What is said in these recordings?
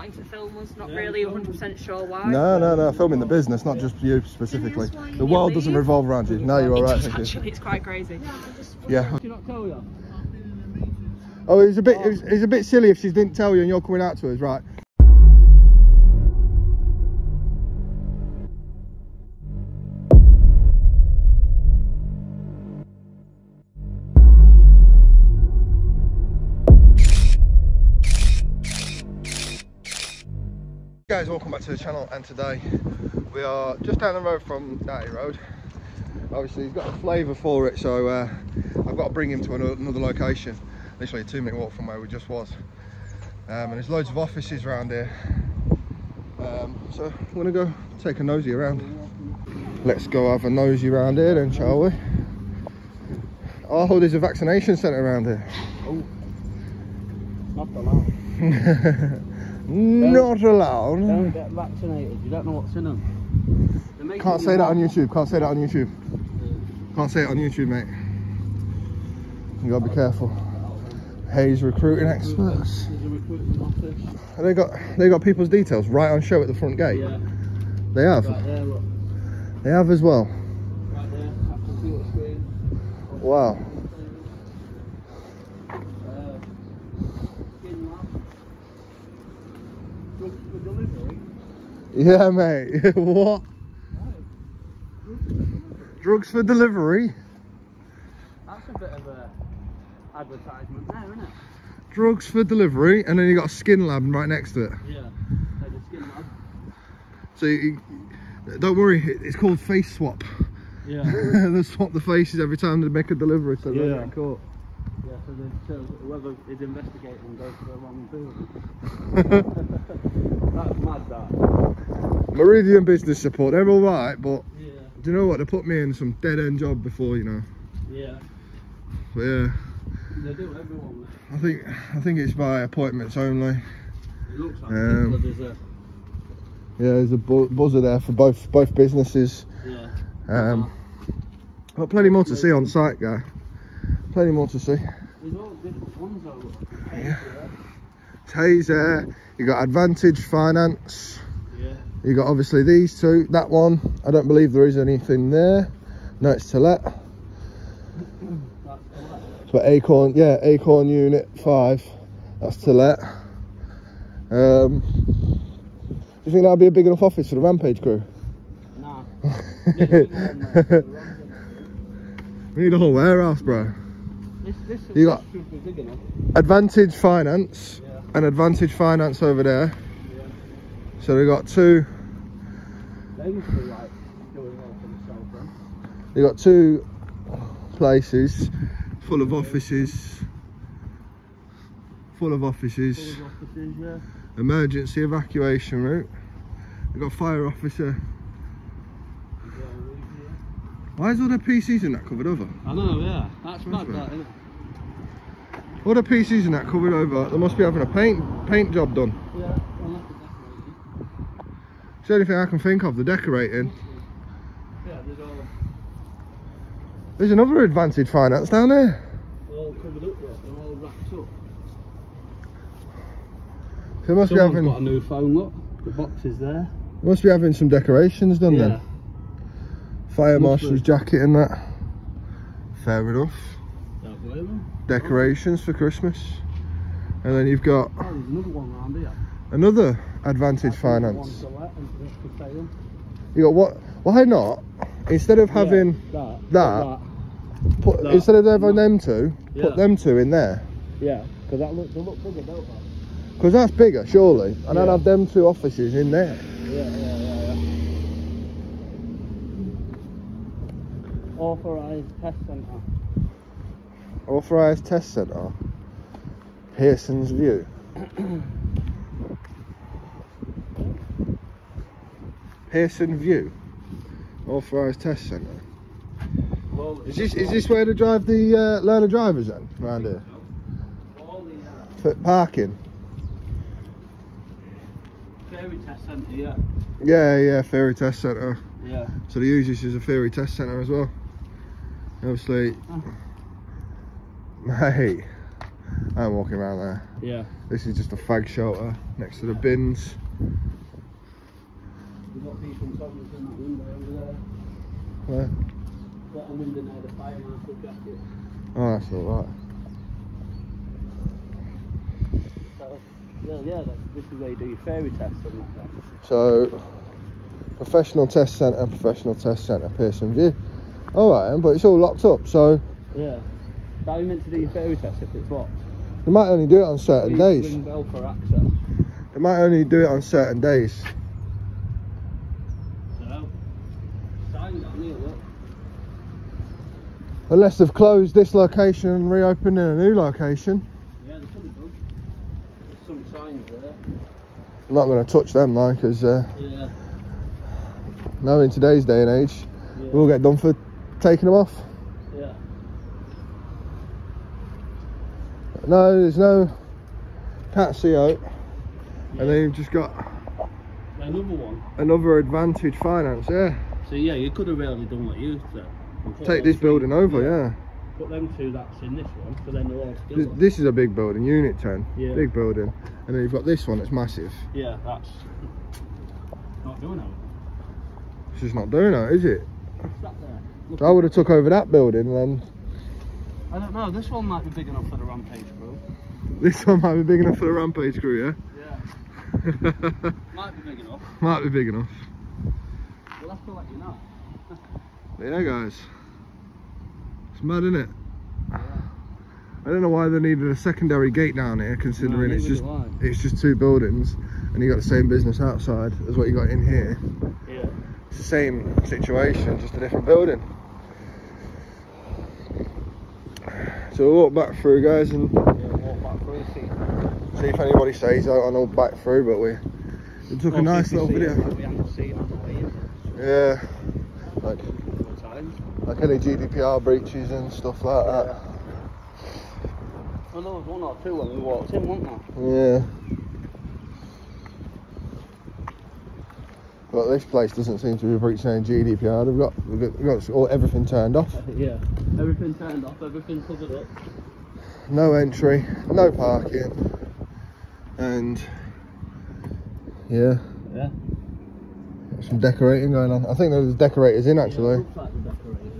wanting to film us, not really 100% sure why. No, no, no. Filming the business, not just you specifically. The world doesn't revolve around you. No, you're It all right. does Thank you. actually, it's quite crazy. Yeah. Did not tell you? Oh, it's a bit. It's, it's a bit silly if she didn't tell you and you're coming out to us, right? Guys, welcome back to the channel and today we are just down the road from Natty Road. Obviously he's got a flavour for it so uh, I've got to bring him to another, location. Literally a two minute walk from where we just was. Um, and there's loads of offices around here. Um, so I'm gonna go take a nosy around. Let's go have a nosy around here then, shall we? Oh, there's a vaccination centre around here. Oh. Not allowed. Not allowed. Don't get vaccinated. You don't know what's in them. Can't say that on. YouTube. Can't say that on YouTube. Can't say it on YouTube, mate. You gotta be careful. Hayes recruiting experts. There's a recruitment office. They got they got people's details right on show at the front gate. Yeah. They have. Right there. They have as well. Right there. Screen. Wow. Uh, skin lab. Drugs for delivery. Yeah, mate. what? Drugs for delivery. That's a bit of a advertisement there, isn't it? Drugs for delivery, and then you got a skin lab right next to it. Yeah. Like the skin lab. So you, don't worry, it's called face swap. Yeah. they swap the faces every time they make a delivery, so they don't get caught. Yeah, so, the, so whoever is investigating goes to the wrong building. That's mad, that. Meridian Business Support, they're all right, but Yeah, do you know what? They put me in some dead end job before, you know. yeah. But yeah, They do everyone. I think I think it's by appointments only. It looks like Um, there's a Yeah, there's a bu- buzzer there for both both businesses. yeah. Um, got plenty more to see on site, guy. Plenty more to see. There's all different ones though. Yeah. Taser, you got Advantage Finance. Yeah. You got obviously these two. That one, I don't believe there is anything there. No, it's to let. But Acorn, yeah, Acorn Unit 5. That's to let. Um, do you think that'd be a big enough office for the Rampage crew? Nah. There's one there. We need a whole warehouse, bro. This, this You got- should be big. Advantage Finance Yeah. and Advantage Finance over there. Yeah. So they got two. They must be like doing well for themselves then. They got two places full of offices. Full of offices. Full of offices, yeah. Emergency evacuation route. They got fire officer. We-. Why is all the PCs in that covered over? I know, yeah. That's mad, that, isn't it? All the pieces in that covered over. They must be having a paint paint job done. Yeah. It's the only thing I can think of. The decorating. Yeah, there's all, There's another Advantage Finance down there. all covered up, look. They're all wrapped up. So they must Someone's be having got a new phone, look. The box is there. must be having some decorations done yeah. then. Fire marshal's jacket and that. Fair enough. Don't blame them. Decorations for Christmas. And then you've got Oh, another one round here. another Advantage That's Finance. to let and just to pay them. You got what? Why not? Instead of having Yeah, that. that, put that, instead of having them two, Yeah. put them two in there. Yeah, because that look, they look bigger, don't they? Because that's bigger, surely. And I'd have them two offices in there. Yeah, yeah, yeah, yeah. Authorised test centre. Authorised test centre. Pearson's VUE. Pearson VUE. Authorised test centre. Well, Is this is this where to drive the uh, learner drivers then around here? uh, For parking. Theory test centre, yeah. Yeah, yeah, theory test centre. Yeah. So they use this as a ferry test centre as well. Obviously, Oh. Mate, I'm walking around there. Yeah. This is just a fag shelter next to the bins. We've got people talking in that window over there. Yeah. Got a window near the fire marshal jacket. Oh, that's alright. So, yeah, yeah, this is where you do your fairy test and that. So, professional test centre, professional test centre, Pearson VUE. Alright, then, but it's all locked up, so Yeah. How are you meant to do your test if it's locked? they might only do it on certain Please days. Ring bell for access. They might only do it on certain days. So, here. Unless they've closed this location and reopened in a new location. Yeah. There's some signs there. I'm not going to touch them though, because uh, Yeah. no, in today's day and age, Yeah. we'll get done for taking them off. yeah. No, there's no, see out. And then you've just got Another one. another Advantage Finance, yeah. So yeah, you could have really done what you said. Take this building over, yeah. Put them two that's in this one, so then they're all Th- together. This is a big building, Unit 10. Yeah. Big building. And then you've got this one that's massive. Yeah, that's not doing it. It's just not doing it, is it? What's that there? Look, I would have took over that building and then I don't know. This one might be big enough for the rampage crew. this one might be big enough for the Rampage crew, Yeah, yeah? might be big enough. might be big enough. We'll have to let you know. But yeah, guys. It's mad, isn't it? I don't know why they needed a secondary gate down here, considering No, it's just it's just two buildings, and you got the same business outside as what you got in here. Yeah. It's the same situation, just a different building. So we'll walk back through, guys, and Yeah, through, see. see if anybody says out on all back through. But we, we took a nice little video. it, like we haven't seen on the way in Yeah, like a couple of times. like any GDPR breaches and stuff like that. Well, there was one or two when we walked in, wasn't there? Yeah. But this place doesn't seem to be breaching any GDPR. They've got, we've got, we've got all, everything turned off. yeah. Everything turned off, everything covered up. No entry, no parking, and yeah, Yeah. some decorating going on. I think there's decorators in actually. looks like the decorating,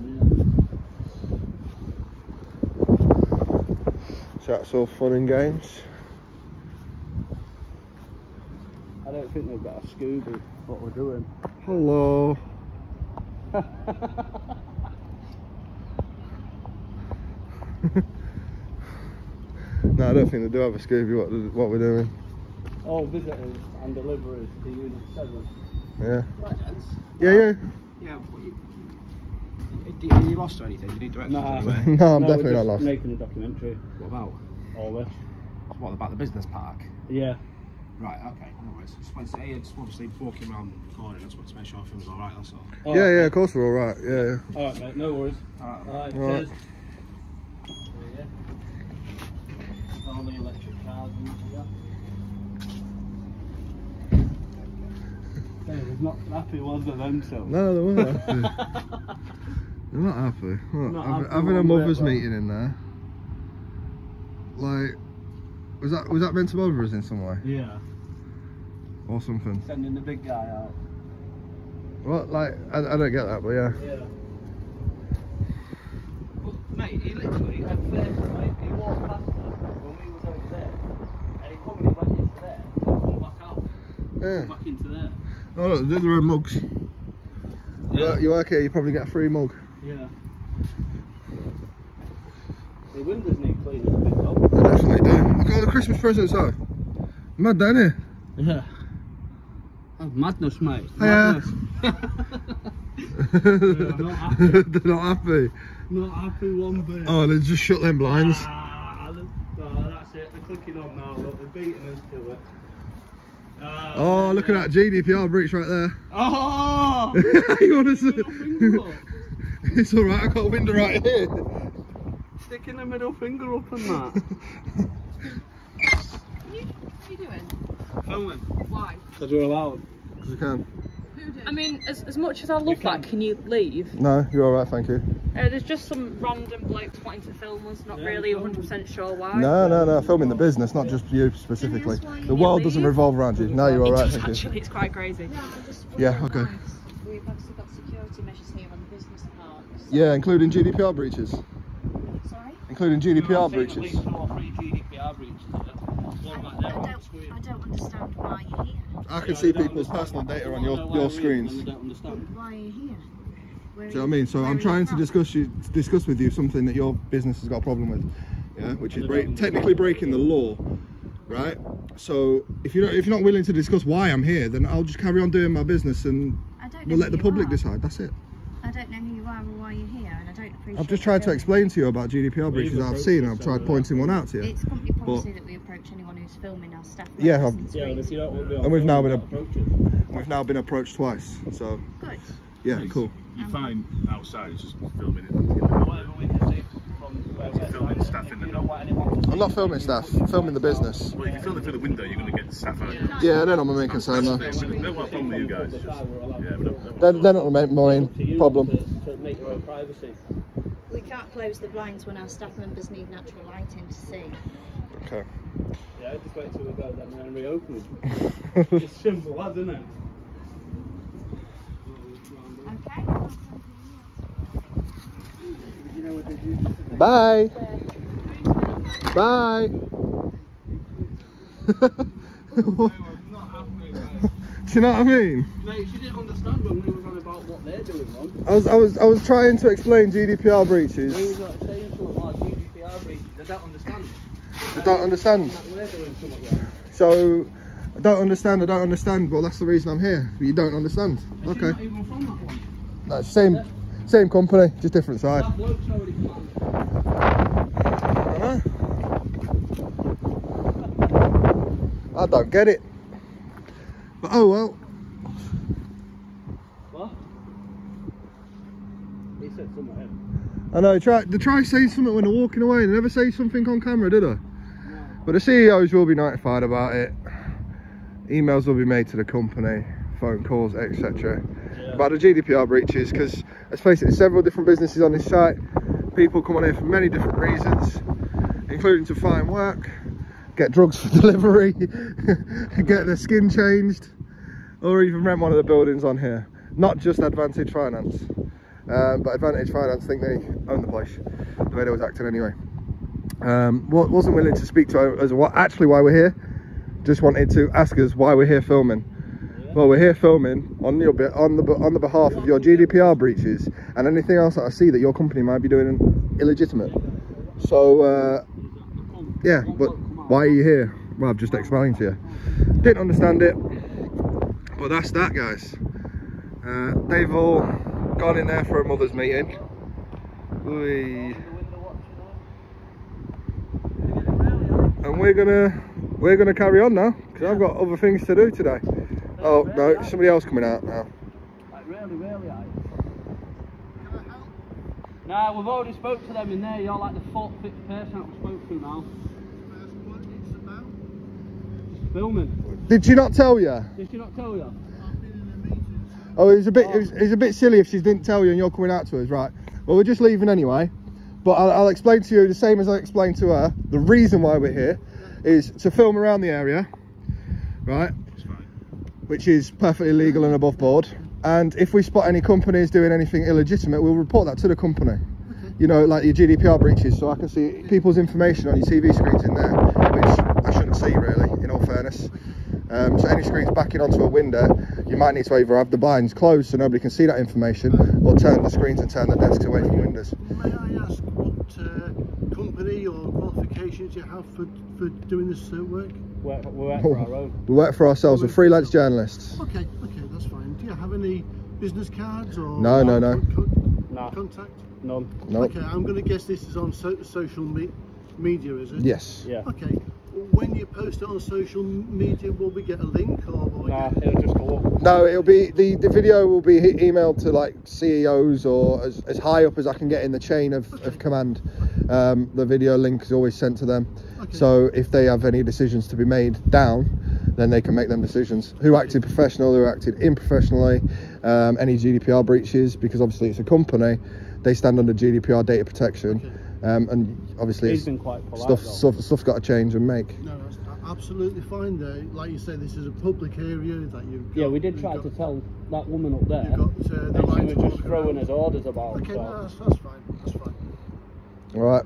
So that's all fun and games. I don't think they've got a Scooby, what we're doing. Hello. No, I don't think they do have a Scooby. What what we're doing? All visitors and deliveries to Unit 7. Yeah. Right. Yeah, yeah. Yeah. what you, you, are you lost or anything? Do you need directions? Nah. anywhere? No, I'm No, definitely not lost. making a documentary, What about? all this. What about the business park? Yeah. Right. Okay. No worries. Just wanted to say, yeah, just obviously walking around recording. I just wanted to make sure everything was all right. That's all. Yeah, yeah. Of course we're all right. Yeah, yeah. Alright, mate, no worries. All right. Alright, Right. cheers. There you go. All the electric cars and yeah. Hey, was not happy, was there, them two? No, they weren't happy. They're not happy. Look, Not having, happy having a one bit, mothers meeting in there. Like, was that was that meant to bother us in some way Yeah. Or something? Sending the big guy out. What? Like, I, I don't get that, but yeah. Yeah. Well, mate, he literally, at first, mate, he walked past us when we was over there, and he he went into there, and come back out, Yeah. back into there. Oh look, there are mugs. You, Yeah. you work here, you probably get a free mug. Yeah. The windows need cleaning a bit though. They definitely do. Look at all the Christmas presents though. Mad, don't it? Yeah. Oh, madness, mate. Hiya. Madness. not happy. They're not happy. Not happy one bit. Oh, they just shut them blinds. Ah, look- oh, that's it. They're clicking on now. Look, they're beating us to it. Ah, Oh, look at that GDPR breach right there. Oh! you want to see? It's alright, I've got a window right here. Sticking the middle finger up and that. What are you, what are you doing? Filming. Why? Because we're allowed. Because I can. I mean, as, as much as I love can. that, can you leave? No, you're alright, thank you. Uh, there's just some random blokes wanting to film us, not really 100% sure why. No, no, no. Filming the business, not just you specifically. The world doesn't revolve around you. No, you're all right. does Thank you. it's quite crazy. No, Yeah, okay. We've obviously got security measures here on the business park. so- Yeah, including GDPR breaches. Sorry? Including GDPR breaches. Two or three GDPR breaches. I, I there on the don't. I don't understand why you're here. I can see people's personal data on your, your screens. I don't understand. Why are you Do know what I mean? So I'm trying to discuss you discuss with you something that your business has got a problem with, yeah, which is break, technically breaking the law, right? So if you don't, if you're not willing to discuss why I'm here, then I'll just carry on doing my business and I don't know we'll let the public are. decide. That's it. I don't know I've just tried to explain to you about GDPR breaches I've seen. I've tried pointing one out to you. It's company policy that we approach anyone who's filming our staff. Yeah, I've- and Yeah, and if screens. you don't want to be on And we've now been don't approach us. We've now been approached twice, so Good. yeah, cool. You um, find outside, it's just filming it. Whatever we can see from Filming staff in if the you don't want anyone to I'm not filming staff, filming the business. Well, if you film it through the window, you're going to get staff out. Yeah, they're not my main concern though. We don't want a problem with you guys. Just, yeah, They're, they're not the main, main to you problem. Close the blinds when our staff members need natural lighting to see. Okay. Yeah, I just wait till we go down there and reopen it. it's simple, as isn't it? Okay. Bye. Bye. Do you know what I mean? Mate, she didn't understand when we were on about what they're doing wrong. I was, I was, I was trying to explain GDPR We breaches. were like saying something like GDPR breach. They don't understand. They don't understand. That we're doing wrong. So, I don't understand. I don't understand. Well, that's the reason I'm here. You don't understand. Okay. not even from that one? No, same, same company, just different side. That bloke's already planned. I don't get it. But oh well. What? He said something. I know. Try they try to say something when they're walking away. They never say something on camera, do they? But the CEOs will be notified about it. Emails will be made to the company, phone calls, etc. About the GDPR breaches, because let's face it, several different businesses on this site. People come on here for many different reasons, including to find work, get drugs for delivery, get their skin changed, or even rent one of the buildings on here. Not just Advantage Finance, um, but Advantage Finance think they own the place, the way they was acting anyway. Um, wasn't willing to speak to us what actually why we're here. Just wanted to ask us why we're here filming. Well, we're here filming on your on the on the behalf of your GDPR breaches and anything else that I see that your company might be doing illegitimate. So uh, yeah, but why are you here? Well, I've just explained to you. Didn't understand it, but that's that, guys. Uh, they've all gone in there for a mother's meeting. Oi. And we're gonna we're gonna carry on now because I've got other things to do today. Oh no, somebody else coming out now. Like really, really high. Nah, we've already spoke to them in there. You're like the fourth, fifth person that we spoke to now. Filming. Did she not tell you? Did she not tell you? Oh, it was a bit it was, it was a bit silly if she didn't tell you and you're coming out to us, right? Well, we're just leaving anyway. But I'll, I'll explain to you the same as I explained to her. The reason why we're here is to film around the area, right? it's fine. which is perfectly legal and above board. And if we spot any companies doing anything illegitimate, we'll report that to the company. You know, like your GDPR breaches, so I can see people's information on your TV screens in there, which I shouldn't see really, in all fairness. Um, so any screens backing onto a window, you might need to either have the blinds closed so nobody can see that information, or turn the screens and turn the desks away from windows. May I ask what uh, company or qualifications you have for, for doing this uh, work? We're, we're for our own. We work for ourselves, we're freelance journalists. Okay, okay, that's fine. Do you have any business cards or No, no, no. con- con- Nah, contact? none. Nope. Okay, I'm going to guess this is on so- social me- media, is it? Yes. Yeah. Okay. When you post it on social media, will we get a link or will Nah, it'll just go up. No, it'll be the, the video will be emailed to like CEOs or as, as high up as I can get in the chain of, of command. Um, the video link is always sent to them. Okay. So if they have any decisions to be made down, then they can make them decisions. Who acted professional, who acted unprofessionally, um, any GDPR breaches, because obviously it's a company. they stand under GDPR data protection, um, and obviously He's it's, been quite polite. stuff, stuff, stuff's got to change and make. No, that's absolutely fine there. Like you say, this is a public area that you've got. Yeah, we did try got- to tell that woman up there, You've got uh, the and she was just throwing around. us orders about. Okay, so. no, that's, that's fine. That's fine. All right,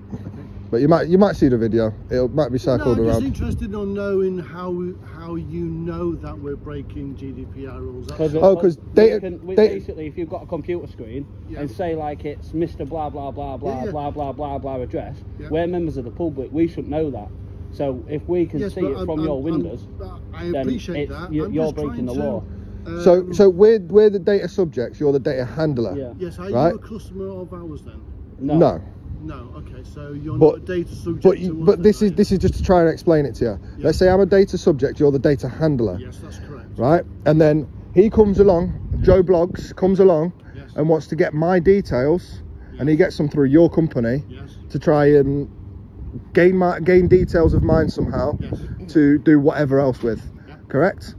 but you might you might see the video. It might be circled No, circled I'm just around. interested on knowing how how you know that we're breaking GDPR rules. That's Cause all. Oh, 'cause we data- can- we basically, if you've got a computer screen Yeah. and say like it's Mr. Blah blah blah blah Yeah, yeah. blah blah blah blah address, Yeah. we're members of the public. We should know that. So if we can Yes, see it I'm- from I'm- your I'm- windows, I then appreciate it's- that. you- I'm you're breaking trying the law. to, So um, so we're we're the data subjects. You're the data handler. yeah. yes, are right? you a customer of ours then? No. No. No. Okay, so you're But- not a data subject. But you, but this is this is just to try and explain it to you. Yeah. Let's say I'm a data subject. You're the data handler. Yes, that's correct. right? And then he comes along, Joe Bloggs comes along Yes. and wants to get my details, and he gets them through your company Yes. to try and gain my gain details of mine somehow Yes. to do whatever else with. Yeah. Correct?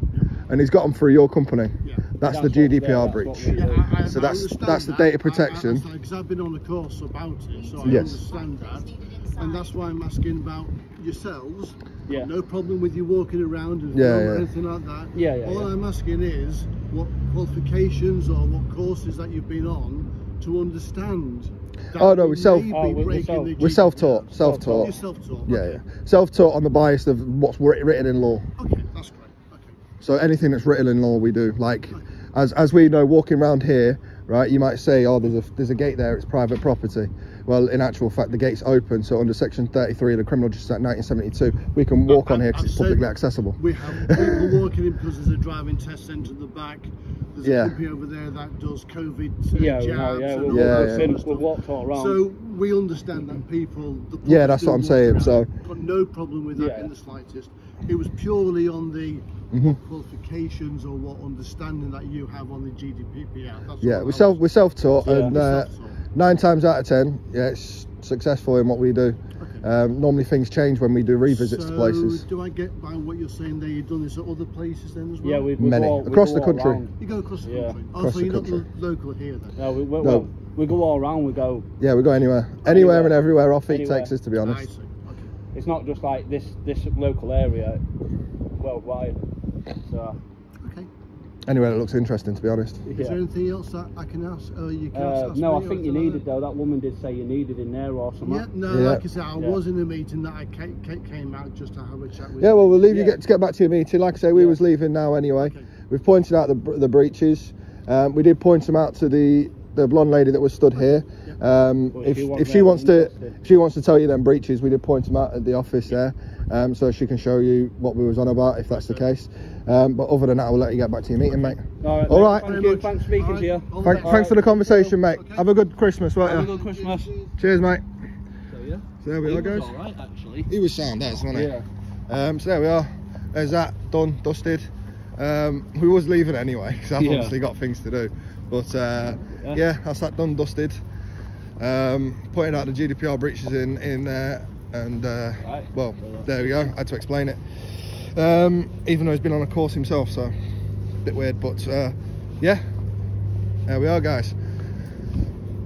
And he's got them through your company. Yeah. That's, That's the GDPR breach. Yeah, I, I, So that's- that's the data protection. Because I've been on a course about it, so I Yes. understand that, and that's why I'm asking about yourselves. Yeah. No problem with you walking around and Yeah, or yeah. anything like that. Yeah, yeah, All yeah. I'm asking is what qualifications or what courses that you've been on to understand. That Oh, no, we're self- may Oh, we're- we're self- the We're self-taught, self-taught. Self-taught. Yeah, yeah. Self-taught on the bias of what's written in law. Okay, that's great. Okay. So anything that's written in law, we do. Like, as as we know, walking around here, right? You might say, "Oh, there's a there's a gate there. It's private property." Well, in actual fact, the gate's open. So under Section 33 of the Criminal Justice Act 1972, we can walk on here because it's publicly accessible. We have people walking in because there's a driving test centre at the back. There's Yeah. a company over there that does COVID uh, Yeah, jabs we know, yeah, and we- all Yeah, that yeah. sort of we've stuff. walked all around. So we understand that people. The Yeah, that's what I'm saying, walk so- got no problem with that Yeah. in the slightest. It was purely on the Mhm. Qualifications or what understanding that you have on the GDPR. That's Yeah, we're self we're self-taught, Yeah. and uh, Self-taught. nine times out of ten, yeah, it's successful in what we do. Okay. Um, normally things change when we do revisits so to places. do I get by what you're saying there? You've done this at other places then as well? Yeah, we, we Many. go, all- we Across the country. around. You go across the Yeah. country. Oh, Across so you're not country. lo- local here then? No, we, we, No. well, we go all around. We go. Yeah, we go anywhere, anywhere and everywhere our feet Anywhere. takes us. To be I honest. see. Okay. It's not just like this this local area, worldwide. So Okay. Anywhere that looks interesting. To be honest. Is there anything else that I can ask? Uh, you can Uh, ask no, I me or think you needed though. That woman did say you needed in there or something. Yeah, no, Yeah. like I said, I Yeah. was in a meeting that I ca- ca- came out just to have a chat with Yeah, well, we'll leave you get to get back to your meeting. Like I say, we Yeah. was leaving now anyway. Okay. We've pointed out the the breaches. Um, we did point them out to the the blonde lady that was stood here. Um, Well, if if if she wants to if she wants to tell you them breaches, we did point them out at the office there, um, so she can show you what we was on about if that's the case. Um, but other than that, I will let you get back to your meeting, mate. All right. All mate, right. Thank you. much. Thanks for speaking All to you. right. All Thank, right. for the conversation, mate. Okay. Have a good Christmas, won't Have a good Christmas. Cheers, mate. So yeah. So there we are, guys. Alright, actually. He was sound, as wasn't he? Yeah. Um, so there we are. There's that done, dusted. Um, we was leaving anyway because I've Yeah. obviously got things to do. But uh, Yeah. yeah. that's that done, dusted. Um, pointing out the GDPR breaches in in there, and uh, Right. well, there we go. I had to explain it. Um, even though he's been on a course himself, so a bit weird. But uh, yeah, there we are, guys.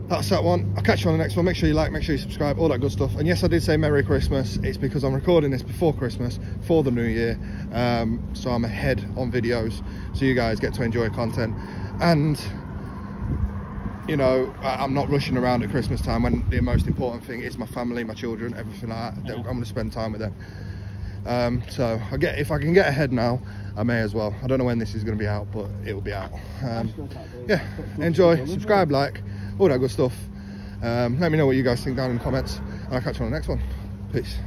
That's that one. I'll catch you on the next one. Make sure you like, make sure you subscribe, all that good stuff. And yes, I did say Merry Christmas. It's because I'm recording this before Christmas, for the new year. Um, so I'm ahead on videos, so you guys get to enjoy content. And you know, I'm not rushing around at Christmas time when the most important thing is my family, my children, everything like that. I'm going to spend time with them. Um, so I get if I can get ahead now, I may as well. I don't know when this is going to be out, but it will be out. Um, yeah, enjoy, subscribe, like, all that good stuff. Um, let me know what you guys think down in the comments. and I'll catch you on the next one. Peace.